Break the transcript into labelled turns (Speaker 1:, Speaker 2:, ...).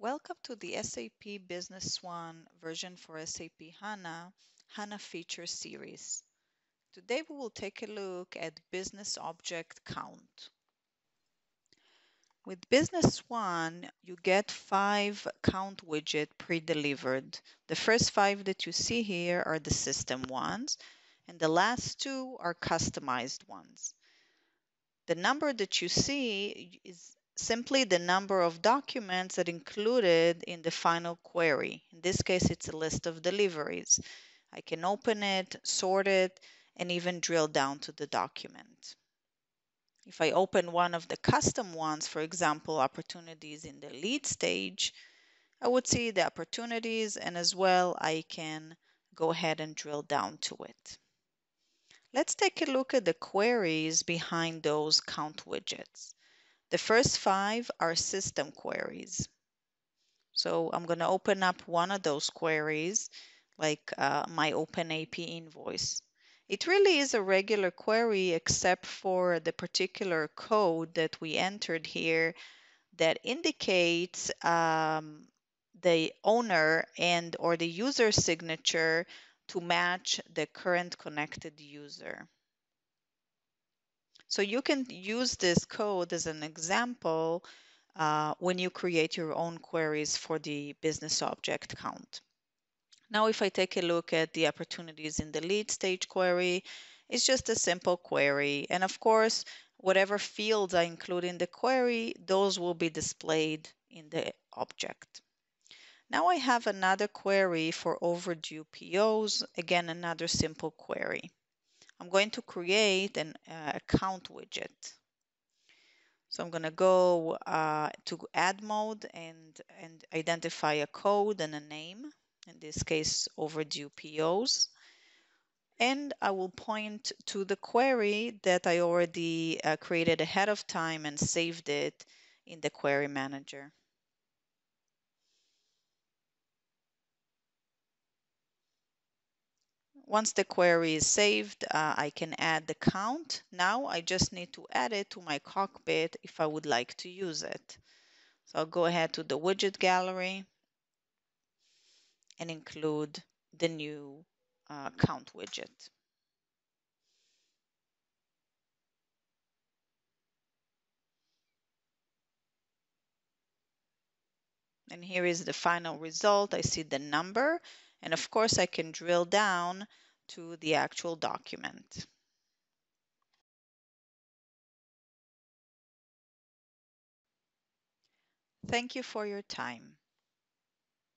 Speaker 1: Welcome to the SAP Business One version for SAP HANA, HANA Feature Series. Today we will take a look at Business Object Count. With Business One, you get five count widget pre-delivered. The first five that you see here are the system ones, and the last two are customized ones. The number that you see is simply the number of documents that included in the final query. In this case, it's a list of deliveries. I can open it, sort it, and even drill down to the document. If I open one of the custom ones, for example, opportunities in the lead stage, I would see the opportunities and as well I can go ahead and drill down to it. Let's take a look at the queries behind those count widgets. The first five are system queries. So I'm going to open up one of those queries, like uh, my OpenAP invoice. It really is a regular query except for the particular code that we entered here that indicates um, the owner and or the user signature to match the current connected user. So you can use this code as an example uh, when you create your own queries for the business object count. Now, if I take a look at the opportunities in the lead stage query, it's just a simple query. And of course, whatever fields I include in the query, those will be displayed in the object. Now I have another query for overdue POs, again, another simple query. I'm going to create an uh, account widget. So I'm going to go uh, to add mode and, and identify a code and a name, in this case overdue POs. And I will point to the query that I already uh, created ahead of time and saved it in the query manager. Once the query is saved, uh, I can add the count. Now I just need to add it to my cockpit if I would like to use it. So I'll go ahead to the widget gallery and include the new uh, count widget. And here is the final result. I see the number and of course, I can drill down to the actual document. Thank you for your time.